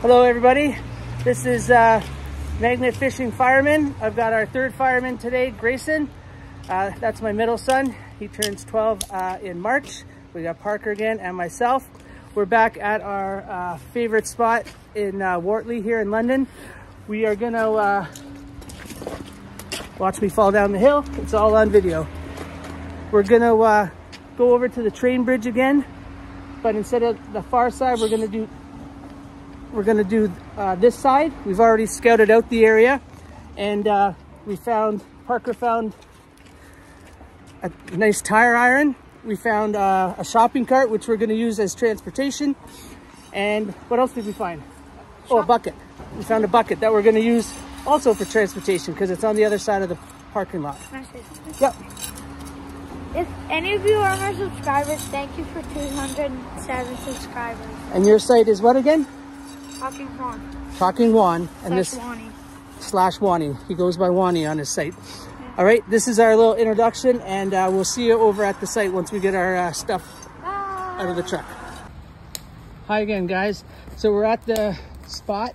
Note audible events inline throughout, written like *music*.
Hello everybody. This is uh, Magnet Fishing Firemen. I've got our third fireman today, Grayson. Uh, that's my middle son. He turns 12 uh, in March. We got Parker again and myself. We're back at our uh, favorite spot in uh, Wortley here in London. We are gonna uh, watch me fall down the hill. It's all on video. We're gonna go over to the train bridge again, but instead of the far side, we're gonna do we're gonna do uh, this side. We've already scouted out the area and uh, we found, Parker found a nice tire iron. We found uh, a shopping cart, which we're gonna use as transportation. And what else did we find? Oh, a bucket. We found a bucket that we're gonna use also for transportation because it's on the other side of the parking lot. Can I say something? Yep. If any of you are my subscribers, thank you for 207 subscribers. And your site is what again? Talking Juan. Talking Juan. And Slash this Wani. slash Wani. He goes by Wani on his site. All right, this is our little introduction and uh, we'll see you over at the site once we get our uh, stuff Bye. out of the truck. Hi again, guys. So we're at the spot.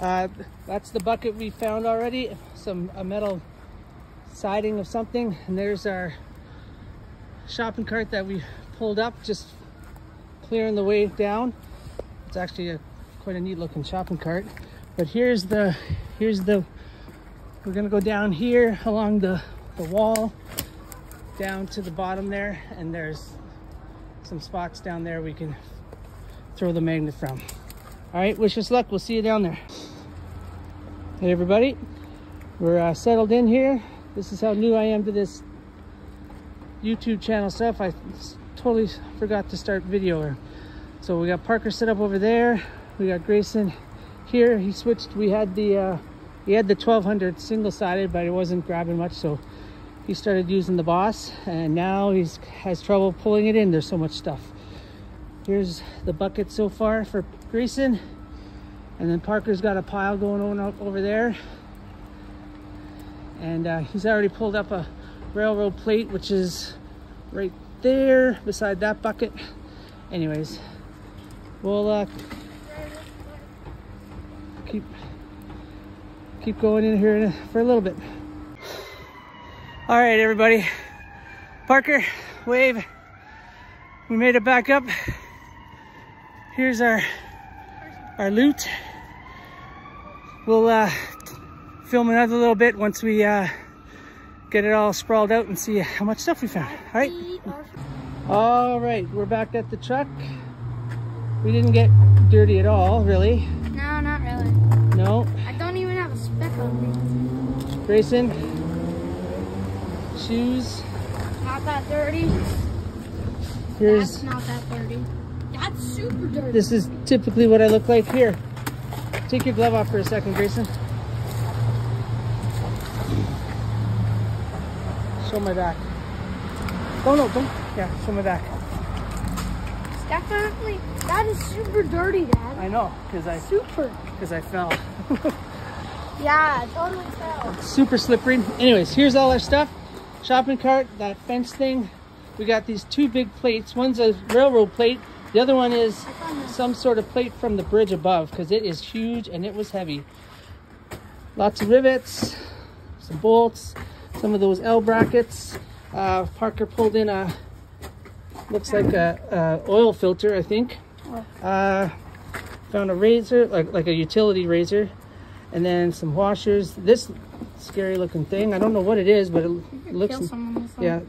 Uh, that's the bucket we found already. Some a metal siding of something. And there's our shopping cart that we pulled up, just clearing the way down. It's actually a quite a neat looking shopping cart. But here's the here's the we're gonna go down here along the the wall down to the bottom there, and there's some spots down there we can throw the magnet from. All right, wish us luck. We'll see you down there. Hey everybody, we're uh, settled in here. This is how new I am to this YouTube channel stuff. I totally forgot to start video. So we got Parker set up over there. We got Grayson here. He switched. We had the uh, he had the 1200 single sided, but it wasn't grabbing much, so he started using the Boss, and now he's has trouble pulling it in. There's so much stuff. Here's the bucket so far for Grayson, and then Parker's got a pile going on over there, and uh, he's already pulled up a railroad plate, which is right there beside that bucket. Anyways, we'll uh, keep keep going in here for a little bit. All right, everybody. Parker, wave. We made it back up. Here's our our loot. We'll uh, film another little bit once we uh, get it all sprawled out and see how much stuff we found. All right. All right, we're back at the truck. We didn't get dirty at all, really. No, not really. No. I don't even have a speck on me. Grayson, shoes. Not that dirty. Here's That's not that dirty. That's super dirty. this is typically what I look like here. Take your glove off for a second, Grayson. Show my back. Oh no, don't. Yeah, show my back. Definitely, that is super dirty, Dad. I know, cause I Super. cause I fell. *laughs* Yeah, totally fell. Super slippery. Anyways, here's all our stuff. Shopping cart, that fence thing. We got these two big plates. One's a railroad plate. The other one is some sort of plate from the bridge above because it is huge and it was heavy. Lots of rivets, some bolts, some of those L brackets. Uh, Parker pulled in a, looks like a, a oil filter, I think. Uh, found a razor, like, like a utility razor, and then some washers. This scary looking thing, I don't know what it is, but it looks, yeah.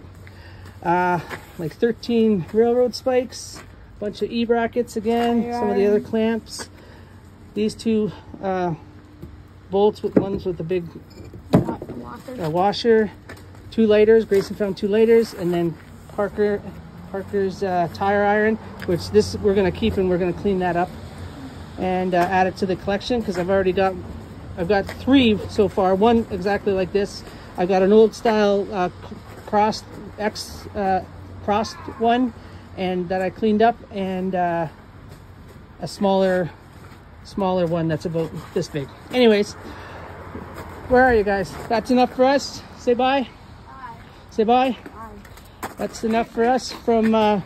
Uh, like 13 railroad spikes, a bunch of E-brackets again, some of the other clamps. These two uh, bolts with ones with the big uh, washer, two lighters. Grayson found two lighters, and then Parker Parker's uh, tire iron, which this we're gonna keep and we're gonna clean that up and uh, add it to the collection because I've already got I've got three so far. One exactly like this. I got an old style uh, crossed X uh, crossed one, and that I cleaned up, and uh, a smaller smaller one that's about this big. Anyways, where are you guys? That's enough for us. Say bye. Say bye. That's enough for us from uh,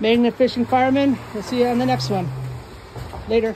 Magnet Fishing Firemen. We'll see you on the next one. Later.